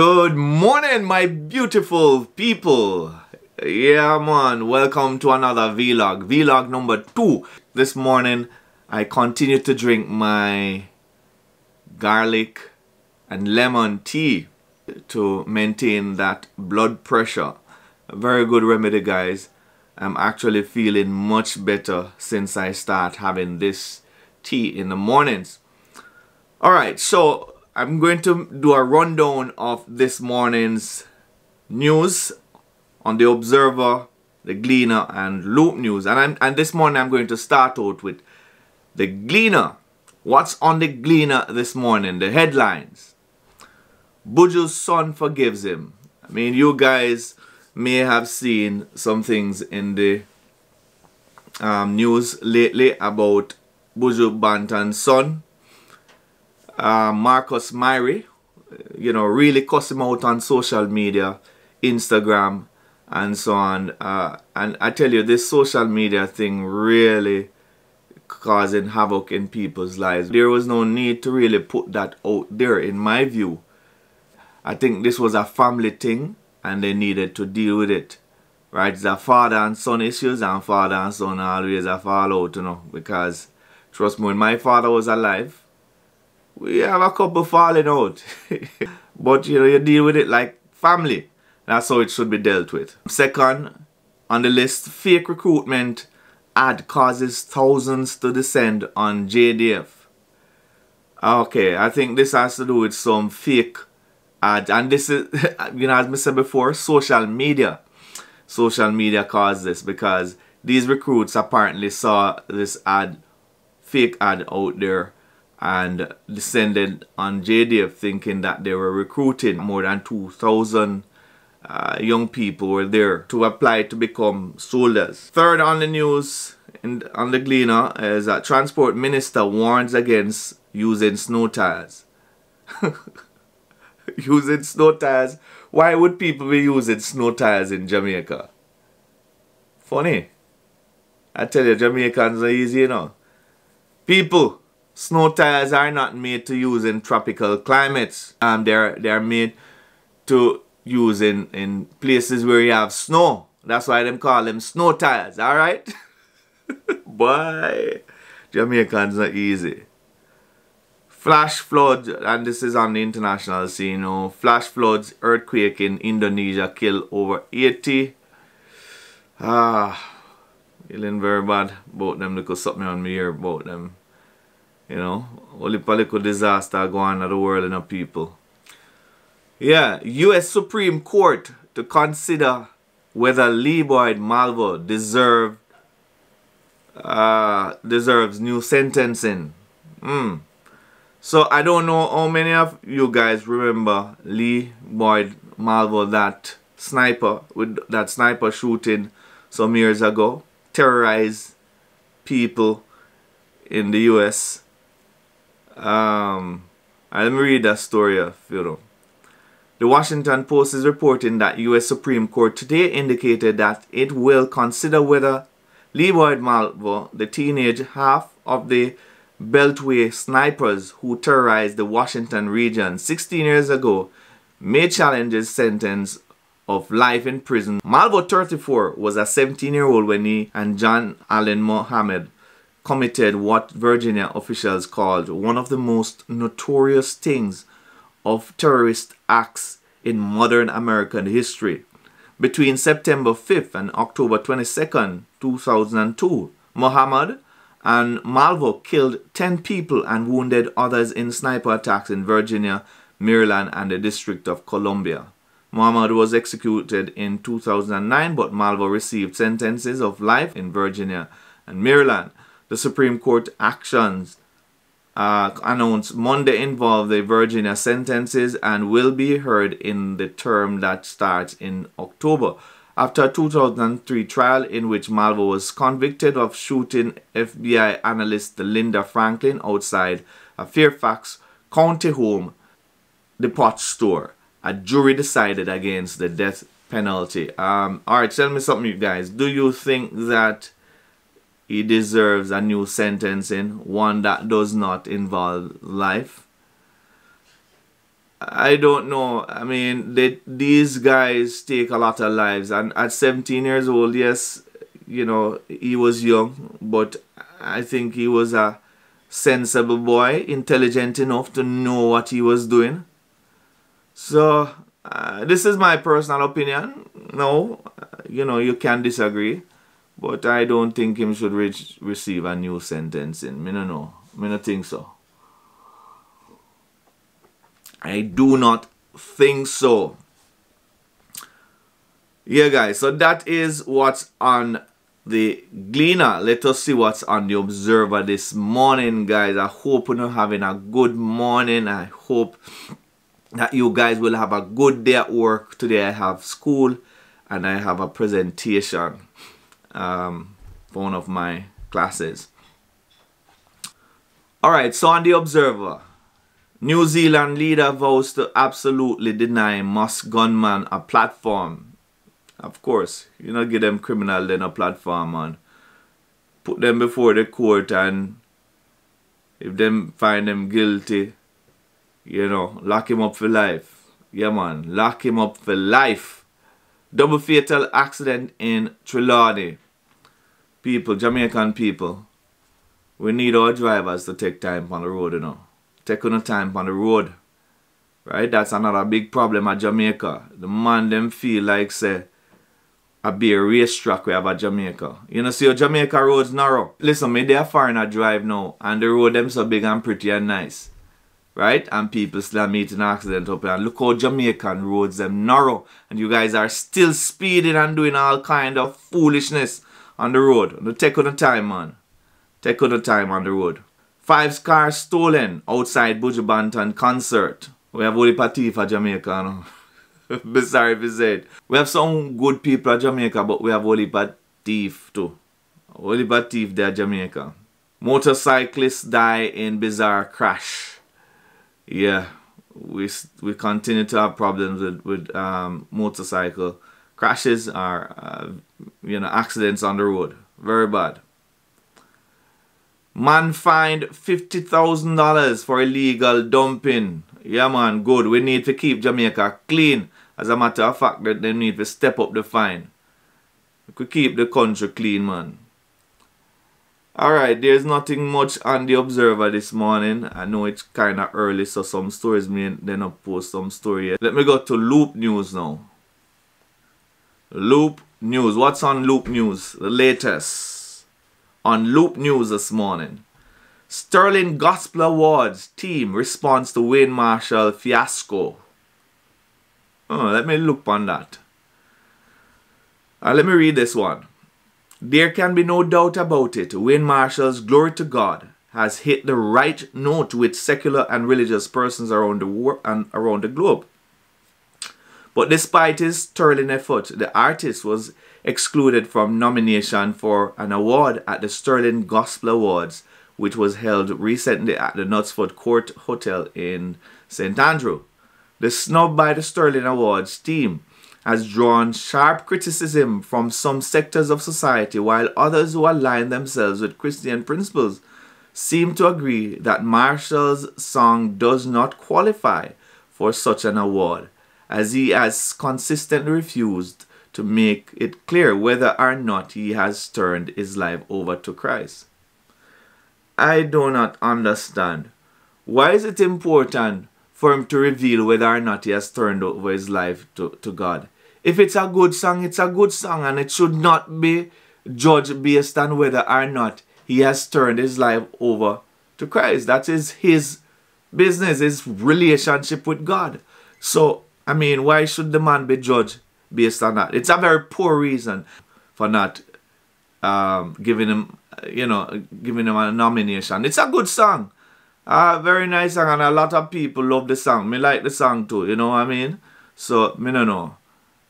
Good morning, my beautiful people. Yeah, man. Welcome to another vlog. Vlog number two. This morning, I continue to drink my garlic and lemon tea to maintain that blood pressure. A very good remedy, guys. I'm actually feeling much better since I start having this tea in the mornings. Alright, so I'm going to do a rundown of this morning's news on the Observer, the Gleaner, and Loop News. And, I'm, and this morning I'm going to start out with the Gleaner. What's on the Gleaner this morning? The headlines. Buju's son forgives him. I mean, you guys may have seen some things in the um, news lately about Buju Banton's son, uh, Marcus Myrie, you know, really cuss him out on social media, Instagram, and so on. Uh, and I tell you, this social media thing really causing havoc in people's lives. There was no need to really put that out there, in my view. I think this was a family thing and they needed to deal with it. Right? It's a father and son issues and father and son always a fall out, you know, because trust me, when my father was alive, we have a couple falling out. but you know, you deal with it like family. That's how it should be dealt with. Second on the list, fake recruitment ad causes thousands to descend on JDF. Okay, I think this has to do with some fake ad. And this is, you know, as I said before, social media. Social media caused this because these recruits apparently saw this ad, fake ad out there and descended on JDF thinking that they were recruiting more than 2,000 uh, young people were there to apply to become soldiers. Third on the news in, on the Gleaner is that Transport Minister warns against using snow tires. using snow tires. Why would people be using snow tires in Jamaica? Funny. I tell you, Jamaicans are easy, you know. People, Snow tires are not made to use in tropical climates. Um, they're they're made to use in, in places where you have snow. That's why them call them snow tires, alright? Boy, Jamaicans not easy. Flash flood, and this is on the international scene, you know, flash floods, earthquake in Indonesia kill over 80. Ah, feeling very bad about them because something on me here about them. You know, only political disaster going on in the world and the people. Yeah, U.S. Supreme Court to consider whether Lee Boyd Malvo deserve uh, deserves new sentencing. Hmm. So I don't know how many of you guys remember Lee Boyd Malvo, that sniper with that sniper shooting some years ago, terrorized people in the U.S. Um, let me read that story of you know. The Washington Post is reporting that U.S. Supreme Court today indicated that it will consider whether Lee Malvo, the teenage half of the Beltway snipers who terrorized the Washington region 16 years ago, may challenge his sentence of life in prison. Malvo, 34, was a 17-year-old when he and John Allen Muhammad committed what Virginia officials called one of the most notorious things of terrorist acts in modern American history. Between September 5th and October 22nd, 2002, Muhammad and Malvo killed 10 people and wounded others in sniper attacks in Virginia, Maryland, and the District of Columbia. Muhammad was executed in 2009, but Malvo received sentences of life in Virginia and Maryland. The Supreme Court actions uh, announced Monday involve the Virginia sentences and will be heard in the term that starts in October. After a 2003 trial in which Malvo was convicted of shooting FBI analyst Linda Franklin outside a Fairfax County home, the pot store, a jury decided against the death penalty. Um, Alright, tell me something, you guys. Do you think that he deserves a new sentencing, one that does not involve life. I don't know. I mean, they, these guys take a lot of lives. And at 17 years old, yes, you know, he was young, but I think he was a sensible boy, intelligent enough to know what he was doing. So, uh, this is my personal opinion. No, you know, you can disagree. But I don't think him should re receive a new sentencing. Me no know. Me no think so. I do not think so. Yeah, guys. So that is what's on the Gleaner. Let us see what's on the Observer this morning, guys. I hope you're having a good morning. I hope that you guys will have a good day at work. Today I have school and I have a presentation um, for one of my classes. Alright, so on the Observer. New Zealand leader vows to absolutely deny mosque gunman a platform. Of course, you know give them criminal then a platform man. Put them before the court and if them find them guilty, you know, lock him up for life. Yeah man, lock him up for life. Double fatal accident in Trelawny. People, Jamaican people, we need our drivers to take time on the road, you know take on time on the road. Right? That's another big problem at Jamaica. The man them feel like say a be a racetrack we have at Jamaica. You know, see your Jamaica roads narrow. Listen, me they there foreigner drive now and the road them so big and pretty and nice. Right? And people still meeting accident up here. And look how Jamaican roads them narrow. And you guys are still speeding and doing all kind of foolishness on the road. No take on the time, man. Take on the time on the road. Five cars stolen outside Buju Banton concert. We have only party for Jamaica. No? Bizarre if you say We have some good people at Jamaica, but we have only bad thief too. Only bad thief there Jamaica. Motorcyclists die in bizarre crash. Yeah, we we continue to have problems with with um, motorcycle crashes or uh, you know accidents on the road. Very bad. Man fined $50,000 for illegal dumping. Yeah, man, good. We need to keep Jamaica clean. As a matter of fact, that they need to step up the fine. We could keep the country clean, man. Alright, there's nothing much on the Observer this morning. I know it's kind of early, so some stories may then not post some story. Let me go to Loop News now. Loop News. What's on Loop News? The latest on Loop News this morning. Sterling Gospel Awards team responds to Wayne Marshall fiasco. Oh, let me look on that. Uh, let me read this one. There can be no doubt about it. Wayne Marshall's Glory to God has hit the right note with secular and religious persons around the world and around the globe. But despite his sterling effort, the artist was excluded from nomination for an award at the Sterling Gospel Awards, which was held recently at the Knutsford Court Hotel in St. Andrew. The snub by the Sterling Awards team has drawn sharp criticism from some sectors of society, while others who align themselves with Christian principles seem to agree that Marshall's song does not qualify for such an award, as he has consistently refused to make it clear whether or not he has turned his life over to Christ. I do not understand. Why is it important for him to reveal whether or not he has turned over his life to, to God? If it's a good song, it's a good song and it should not be judged based on whether or not he has turned his life over to Christ. That is his business, his relationship with God. So, I mean, why should the man be judged based on that. It's a very poor reason for not um, giving him, you know, giving him a nomination. It's a good song. Uh, very nice song and a lot of people love the song. Me like the song too, you know what I mean? So, me no know.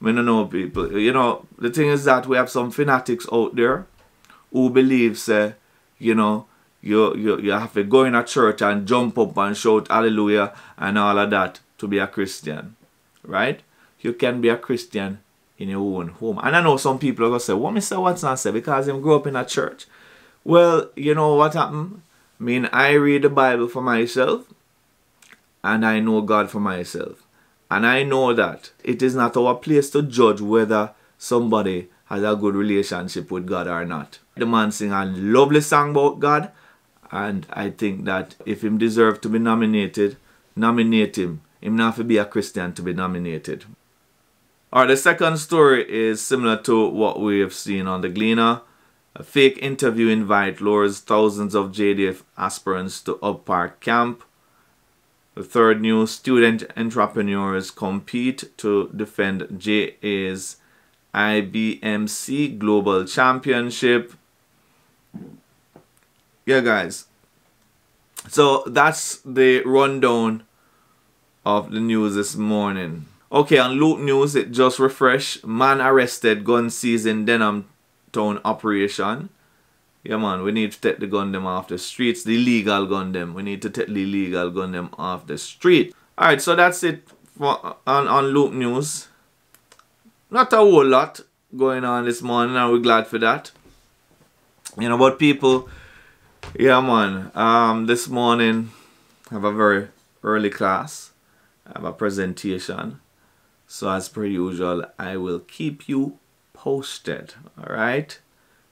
Me no know people. You know, the thing is that we have some fanatics out there who believe, say, you know, you, you, you have to go in a church and jump up and shout hallelujah and all of that to be a Christian. Right? you can be a Christian in your own home. And I know some people are going to say, what Mr. Watson say? Because him grew up in a church. Well, you know what happened? I mean, I read the Bible for myself. and I know God for myself. And I know that it is not our place to judge whether somebody has a good relationship with God or not. The man sing a lovely song about God, and I think that if him deserve to be nominated, nominate him. Him not to be a Christian to be nominated. Alright, the second story is similar to what we have seen on the Gleaner. A fake interview invite lures thousands of JDF aspirants to Up Park Camp. The third news, student entrepreneurs compete to defend JA's IBMC Global Championship. Yeah, guys. So that's the rundown of the news this morning. Okay, on Loop News, it just refreshed. Man arrested, gun seized in Denham Town operation. Yeah, man, we need to take the gun them off the streets, the illegal gun them. We need to take the illegal gun them off the street. Alright, so that's it for on, on Loop News. Not a whole lot going on this morning, and we're glad for that. You know, but people, yeah, man, um, this morning I have a very early class. I have a presentation. So as per usual, I will keep you posted. Alright?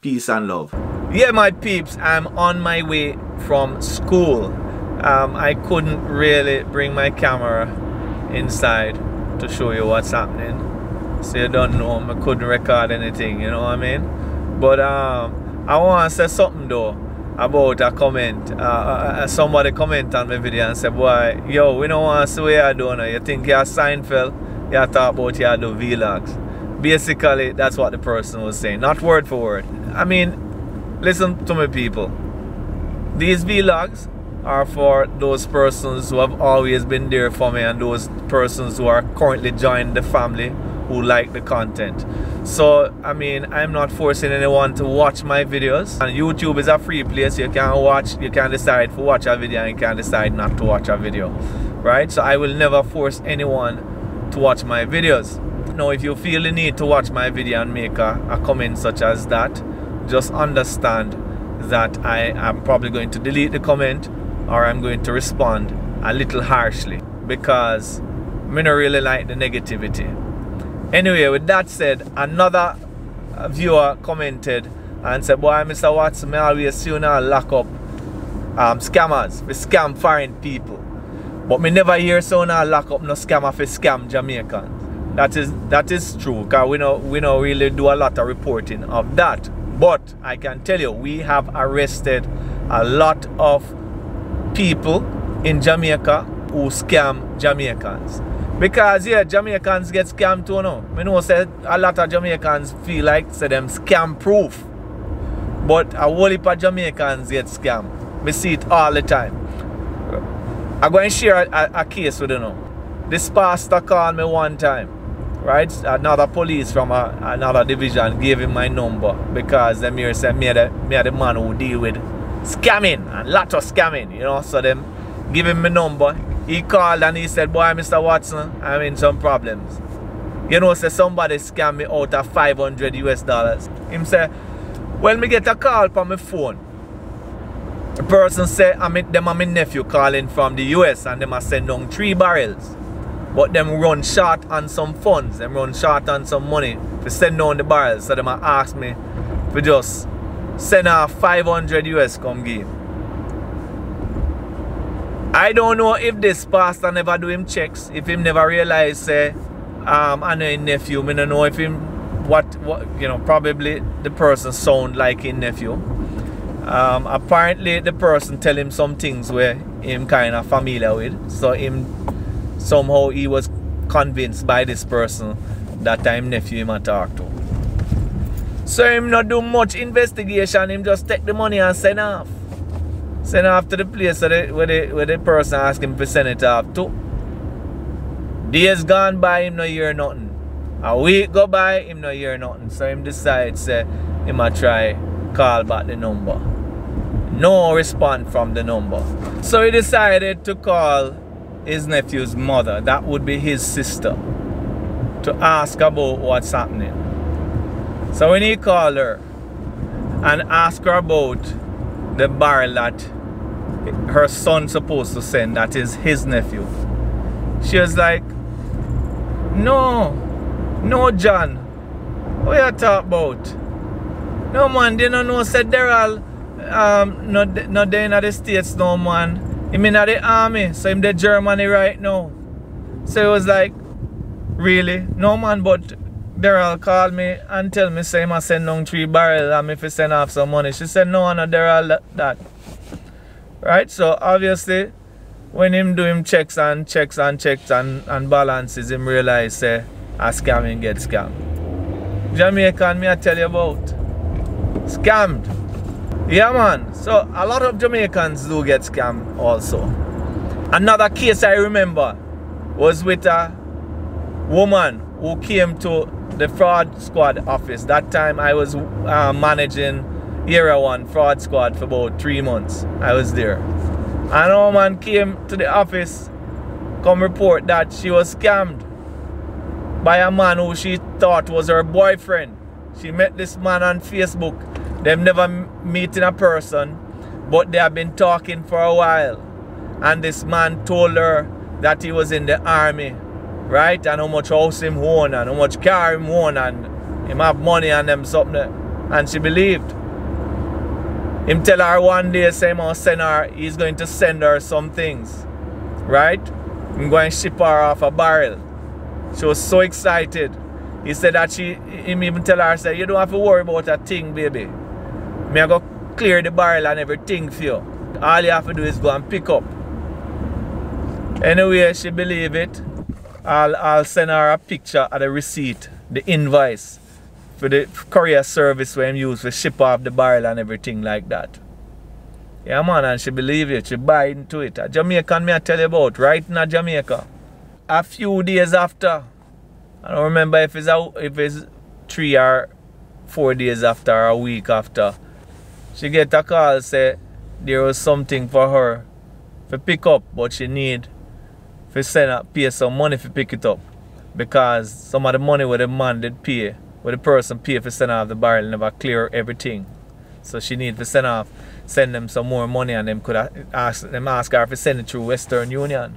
Peace and love. Yeah, my peeps, I'm on my way from school. Um, I couldn't really bring my camera inside to show you what's happening. So you don't know, I couldn't record anything, you know what I mean? But um, I want to say something though about a comment. Uh, uh, uh, somebody comment on my video and said, boy, yo, we don't want to see what you're doing. You think you're Seinfeld? You talk about you do vlogs. Basically, that's what the person was saying. Not word for word. I mean, listen to me people. These vlogs are for those persons who have always been there for me and those persons who are currently joining the family who like the content. So, I mean, I'm not forcing anyone to watch my videos. And YouTube is a free place. You can watch, you can decide to watch a video and you can decide not to watch a video. Right? So I will never force anyone to watch my videos. Now, if you feel the need to watch my video and make a, a comment such as that, just understand that I am probably going to delete the comment or I'm going to respond a little harshly because I don't really like the negativity. Anyway, with that said, another viewer commented and said, Boy, Mr. Watson, I always see you now lock up um, scammers we scam foreign people. But me never hear so now lock up no scammer for scam Jamaicans. That is that is true, because we know we know really do a lot of reporting of that. But I can tell you, we have arrested a lot of people in Jamaica who scam Jamaicans. Because yeah, Jamaicans get scammed too now. I know say a lot of Jamaicans feel like say them scam proof. But a whole heap of Jamaicans get scammed. We see it all the time. I'm going to share a, a, a case with you now. This pastor called me one time. Right? Another police from a, another division gave him my number because them here said me the, me the man who deal with scamming and lot of scamming, you know. So them give him my number he called and he said, boy, Mr. Watson, I'm in some problems. You know, say somebody scam me out of 500 US dollars. Him say, well, me get a call from my phone. The person say, I'm in, them are my nephew calling from the US and them are send down three barrels. But them run short on some funds. Them run short on some money to send down the barrels. So them ask me to just send off 500 US come give. I don't know if this pastor never do him checks, if him never realize say um I know his nephew, I don't know if him what what you know, probably the person sound like his nephew. Um apparently the person tell him some things where him kinda familiar with. So him somehow he was convinced by this person that time nephew him a talk to. So him not do much investigation, him just take the money and send off. Send off to the place where the, where the, where the person ask him to send it off to. Days gone by, him no hear nothing. A week go by, him no hear nothing. So him decide say him a try call back the number. No response from the number. So he decided to call his nephew's mother, that would be his sister, to ask about what's happening. So when he called her and asked her about the barrel that her son supposed to send that is his nephew. She was like, No, no, John. What you talk about? No man, they don't know said all um not not there in the States no man. Him in the army, so him the Germany right now. So it was like, really? No man, but Daryl called me and tell me say I send down three barrels and if he send off some money. She said no no Daryl that. Right? So obviously when him do him checks and checks and checks and, and balances him realize say a scamming get scammed. Jamaican me I tell you about. Scammed. Yeah man. So a lot of Jamaicans do get scammed also. Another case I remember was with a woman who came to the fraud squad office. That time I was uh, managing Area 1 fraud squad for about three months. I was there. And a woman came to the office, come report that she was scammed by a man who she thought was her boyfriend. She met this man on Facebook. They've never met in a person, but they have been talking for a while. And this man told her that he was in the army right? And how much house him own and how much car him own and him have money and them something. And she believed. Him tell her one day, say him send her, he's going to send her some things. Right? I'm going to ship her off a barrel. She was so excited. He said that she, him even tell her, say, you don't have to worry about a thing, baby. Me I go clear the barrel and everything for you. All you have to do is go and pick up. Anyway, she believe it. I'll, I'll send her a picture of the receipt, the invoice for the courier service where I'm used for ship off the barrel and everything like that. Yeah man, and she believe it, she buy into it. A Jamaican me I tell you about, right in Jamaica. A few days after, I don't remember if it's a, if it's three or four days after or a week after, she get a call say there was something for her to pick up but she need for send up, pay some money for pick it up. Because some of the money where the man did pay, where the person pay for send off the barrel never clear everything. So she need to send off, send them some more money and them could ask them ask her to send it through Western Union.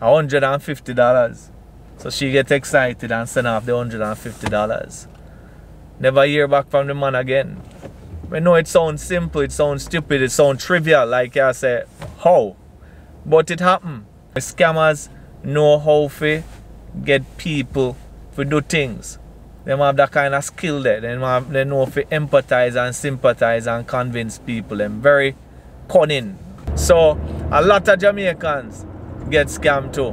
hundred and fifty dollars. So she get excited and send off the hundred and fifty dollars. Never hear back from the man again. I know it sounds simple, it sounds stupid, it sounds trivial, like I said, how? But it happened. The scammers know how to get people to do things. They have that kind of skill there. They, have, they know to empathize and sympathize and convince people. They're very cunning. So a lot of Jamaicans get scammed too.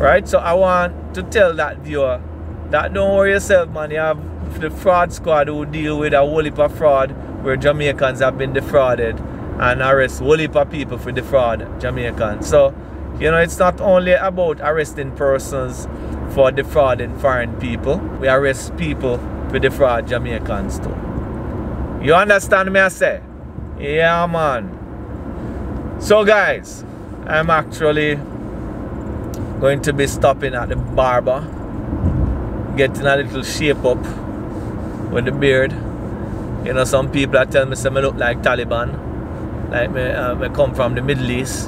Right? So I want to tell that viewer that don't worry yourself man. You have the fraud squad who deal with a whole heap of fraud where Jamaicans have been defrauded and arrest whole heap of people for defraud Jamaicans. So you know, it's not only about arresting persons for defrauding foreign people. We arrest people for defraud Jamaicans too. You understand me I say? Yeah man. So guys, I'm actually going to be stopping at the barber. Getting a little shape up with the beard. You know, some people are telling me say I look like Taliban. Like me, uh, me come from the Middle East.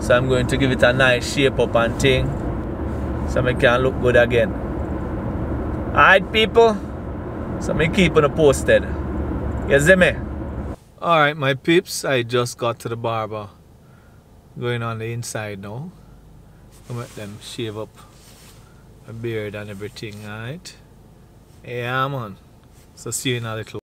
So I'm going to give it a nice shape up and thing. So I can look good again. Alright people. So me keep on posted. You see me? Alright my peeps, I just got to the barber. Going on the inside now. I let them shave up a beard and everything, alright? Yeah man. So see you in a little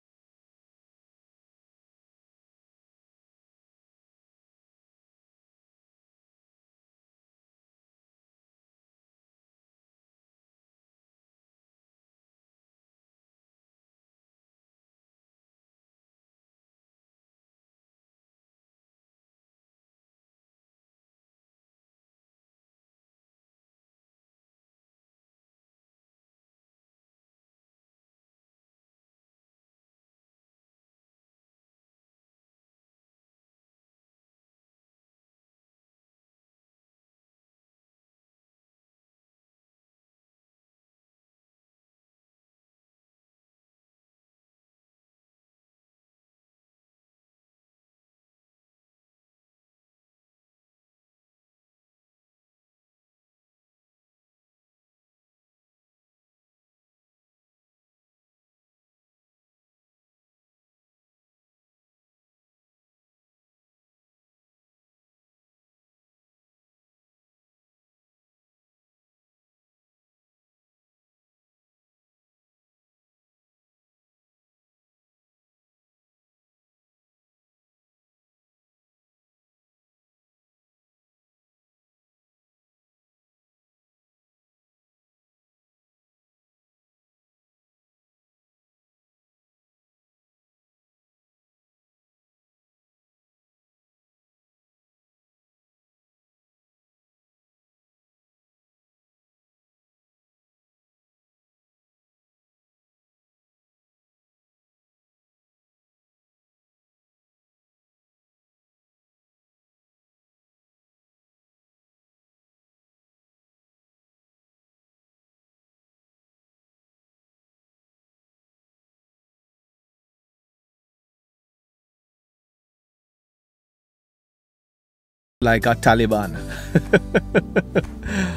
like a Taliban.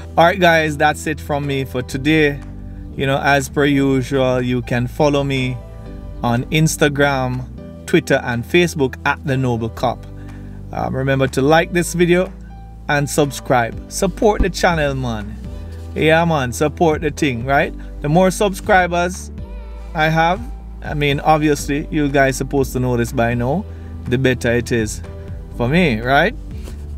Alright, guys, that's it from me for today. You know, as per usual, you can follow me on Instagram, Twitter, and Facebook at The Noble Cop. Um, remember to like this video and subscribe. Support the channel, man. Yeah, man, support the thing, right? The more subscribers I have, I mean, obviously, you guys supposed to know this by now, the better it is for me, right?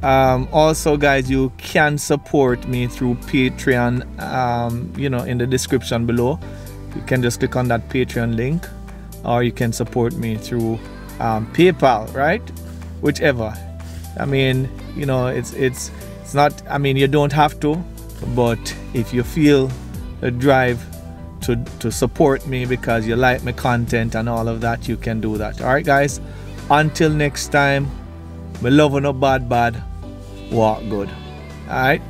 Um, also, guys, you can support me through Patreon, um, you know, in the description below. You can just click on that Patreon link, or you can support me through um, PayPal, right? Whichever. I mean, you know, it's it's it's not. I mean, you don't have to, but if you feel a drive to to support me because you like my content and all of that, you can do that. All right, guys. Until next time, me love no bad bad. Walk good. All right.